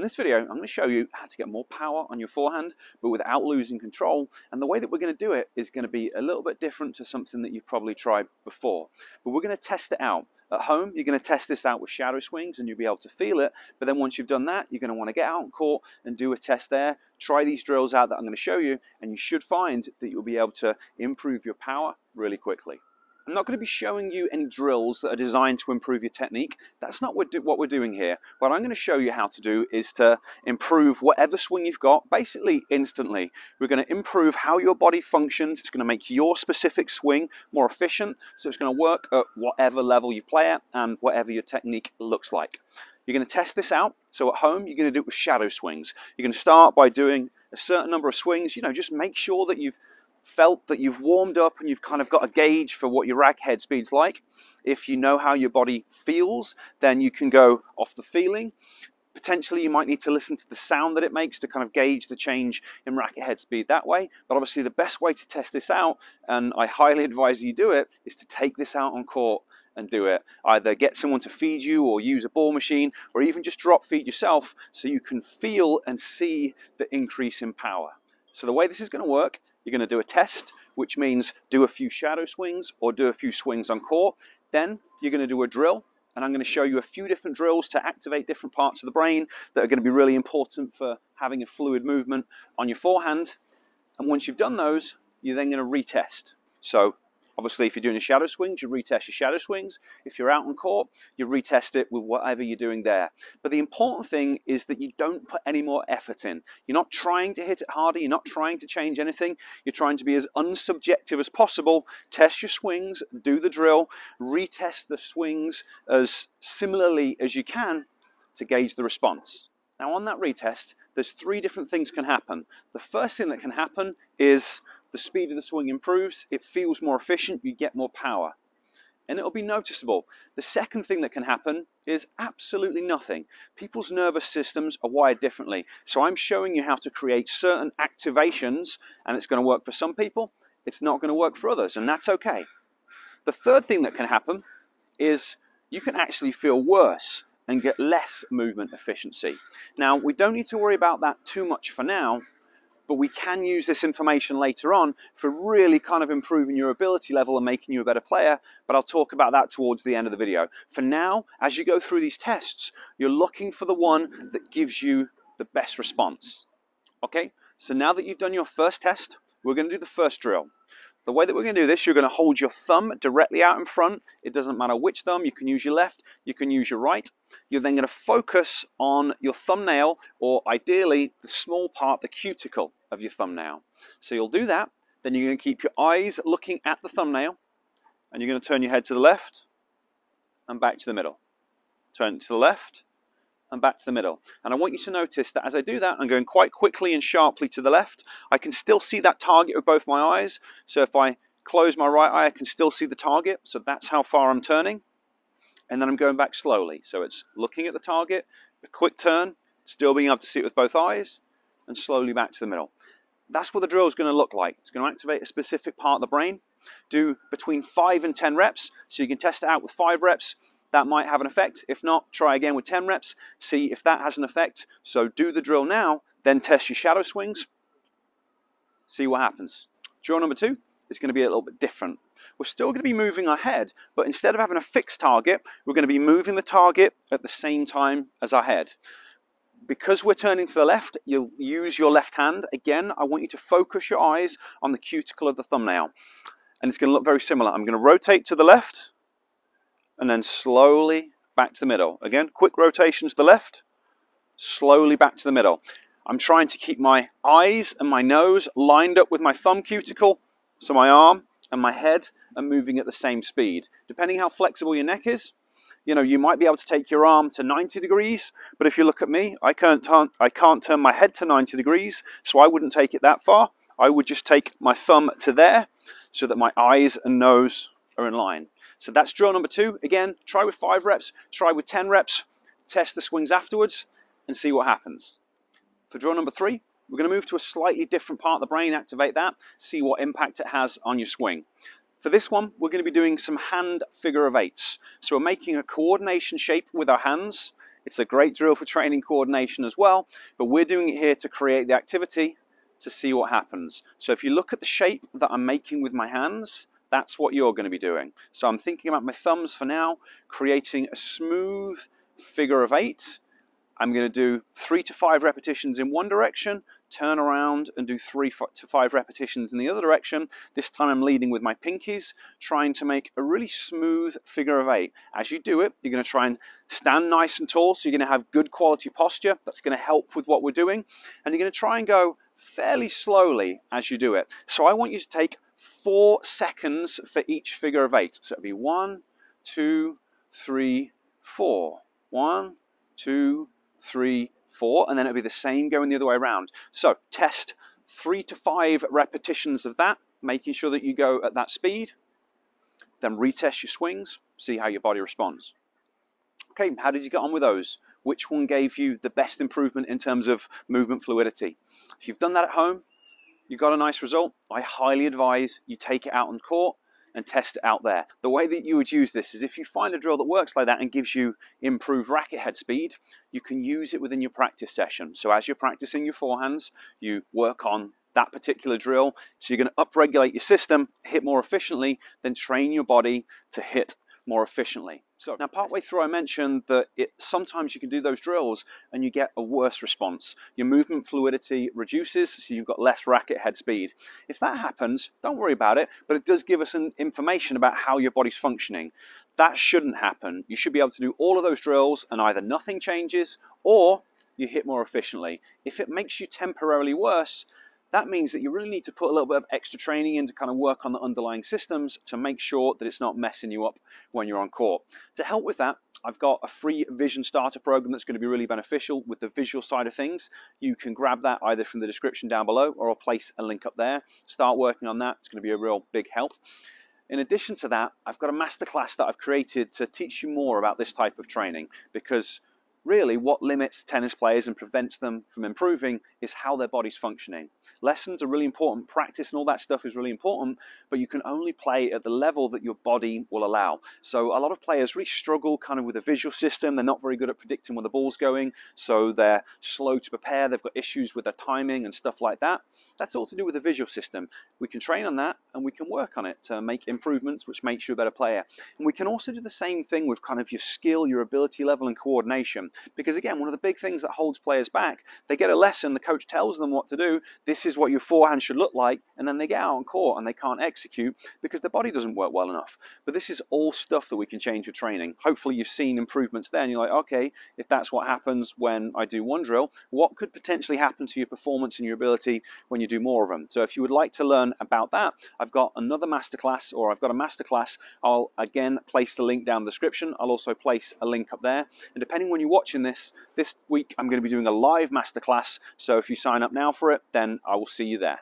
In this video, I'm going to show you how to get more power on your forehand, but without losing control. And the way that we're going to do it is going to be a little bit different to something that you've probably tried before. But we're going to test it out. At home, you're going to test this out with shadow swings and you'll be able to feel it. But then once you've done that, you're going to want to get out on court and do a test there. Try these drills out that I'm going to show you, and you should find that you'll be able to improve your power really quickly. I'm not going to be showing you any drills that are designed to improve your technique. That's not what we're doing here. What I'm going to show you how to do is to improve whatever swing you've got, basically instantly. We're going to improve how your body functions. It's going to make your specific swing more efficient. So it's going to work at whatever level you play at and whatever your technique looks like. You're going to test this out. So at home, you're going to do it with shadow swings. You're going to start by doing a certain number of swings. You know, just make sure that you've felt that you've warmed up and you've kind of got a gauge for what your rack head speed's like. If you know how your body feels, then you can go off the feeling. Potentially, you might need to listen to the sound that it makes to kind of gauge the change in racket head speed that way. But obviously, the best way to test this out, and I highly advise you do it, is to take this out on court and do it. Either get someone to feed you or use a ball machine or even just drop feed yourself so you can feel and see the increase in power. So the way this is going to work you're going to do a test, which means do a few shadow swings or do a few swings on court. Then you're going to do a drill, and I'm going to show you a few different drills to activate different parts of the brain that are going to be really important for having a fluid movement on your forehand. And once you've done those, you're then going to retest. So Obviously, if you're doing a shadow swings, you retest your shadow swings. If you're out on court, you retest it with whatever you're doing there. But the important thing is that you don't put any more effort in. You're not trying to hit it harder. You're not trying to change anything. You're trying to be as unsubjective as possible. Test your swings, do the drill, retest the swings as similarly as you can to gauge the response. Now on that retest, there's three different things can happen. The first thing that can happen is the speed of the swing improves, it feels more efficient, you get more power. And it'll be noticeable. The second thing that can happen is absolutely nothing. People's nervous systems are wired differently. So I'm showing you how to create certain activations, and it's going to work for some people, it's not going to work for others, and that's okay. The third thing that can happen is you can actually feel worse and get less movement efficiency. Now, we don't need to worry about that too much for now but we can use this information later on for really kind of improving your ability level and making you a better player, but I'll talk about that towards the end of the video. For now, as you go through these tests, you're looking for the one that gives you the best response. Okay, so now that you've done your first test, we're to do the first drill. The way that we're going to do this, you're going to hold your thumb directly out in front. It doesn't matter which thumb. You can use your left, you can use your right. You're then going to focus on your thumbnail, or ideally, the small part, the cuticle of your thumbnail. So you'll do that. Then you're going to keep your eyes looking at the thumbnail, and you're going to turn your head to the left and back to the middle. Turn to the left and back to the middle. And I want you to notice that as I do that, I'm going quite quickly and sharply to the left. I can still see that target with both my eyes. So if I close my right eye, I can still see the target. So that's how far I'm turning. And then I'm going back slowly. So it's looking at the target, a quick turn, still being able to see it with both eyes, and slowly back to the middle. That's what the drill is going to look like. It's going to activate a specific part of the brain. Do between 5 and 10 reps. So you can test it out with 5 reps that might have an effect. If not, try again with 10 reps, see if that has an effect. So do the drill now, then test your shadow swings, see what happens. Drill number two is going to be a little bit different. We're still going to be moving our head, but instead of having a fixed target, we're going to be moving the target at the same time as our head. Because we're turning to the left, you'll use your left hand. Again, I want you to focus your eyes on the cuticle of the thumbnail. And it's going to look very similar. I'm going to rotate to the left, and then slowly back to the middle. Again, quick rotation to the left, slowly back to the middle. I'm trying to keep my eyes and my nose lined up with my thumb cuticle, so my arm and my head are moving at the same speed. Depending how flexible your neck is, you know, you might be able to take your arm to 90 degrees, but if you look at me, I can't, turn, I can't turn my head to 90 degrees, so I wouldn't take it that far. I would just take my thumb to there so that my eyes and nose are in line. So that's drill number two. Again, try with five reps, try with 10 reps, test the swings afterwards and see what happens. For drill number three, we're going to move to a slightly different part of the brain, activate that, see what impact it has on your swing. For this one, we're going to be doing some hand figure of eights. So we're making a coordination shape with our hands. It's a great drill for training coordination as well, but we're doing it here to create the activity to see what happens. So if you look at the shape that I'm making with my hands, that's what you're going to be doing. So I'm thinking about my thumbs for now, creating a smooth figure of eight. I'm going to do three to five repetitions in one direction, turn around and do three to five repetitions in the other direction. This time I'm leading with my pinkies, trying to make a really smooth figure of eight. As you do it, you're going to try and stand nice and tall, so you're going to have good quality posture. That's going to help with what we're doing. And you're going to try and go fairly slowly as you do it. So I want you to take four seconds for each figure of eight. So it'll be one, two, three, four. One, two, three, four, and then it'll be the same going the other way around. So test three to five repetitions of that, making sure that you go at that speed. Then retest your swings, see how your body responds. Okay, how did you get on with those? Which one gave you the best improvement in terms of movement fluidity? If you've done that at home, you got a nice result, I highly advise you take it out on court and test it out there. The way that you would use this is if you find a drill that works like that and gives you improved racket head speed, you can use it within your practice session. So as you're practicing your forehands, you work on that particular drill. So you're going to upregulate your system, hit more efficiently, then train your body to hit more efficiently. So now partway through I mentioned that it, sometimes you can do those drills and you get a worse response. Your movement fluidity reduces, so you've got less racket head speed. If that happens, don't worry about it, but it does give us an information about how your body's functioning. That shouldn't happen. You should be able to do all of those drills and either nothing changes or you hit more efficiently. If it makes you temporarily worse, that means that you really need to put a little bit of extra training in to kind of work on the underlying systems to make sure that it's not messing you up when you're on court. To help with that, I've got a free vision starter program that's going to be really beneficial with the visual side of things. You can grab that either from the description down below or I'll place a link up there. Start working on that. It's going to be a real big help. In addition to that, I've got a masterclass that I've created to teach you more about this type of training because really what limits tennis players and prevents them from improving is how their body's functioning. Lessons are really important, practice and all that stuff is really important, but you can only play at the level that your body will allow. So a lot of players really struggle kind of with the visual system. They're not very good at predicting where the ball's going, so they're slow to prepare. They've got issues with their timing and stuff like that. That's all to do with the visual system. We can train on that and we can work on it to make improvements, which makes you a better player. And we can also do the same thing with kind of your skill, your ability level and coordination. Because again, one of the big things that holds players back, they get a lesson, the coach tells them what to do, this is what your forehand should look like, and then they get out on court and they can't execute because their body doesn't work well enough. But this is all stuff that we can change with training. Hopefully you've seen improvements there and you're like, okay, if that's what happens when I do one drill, what could potentially happen to your performance and your ability when you do more of them? So if you would like to learn about that, I've got another masterclass or I've got a masterclass. I'll again place the link down in the description. I'll also place a link up there. And depending when you're watching this, this week I'm going to be doing a live masterclass. So if you sign up now for it, then I will see you there.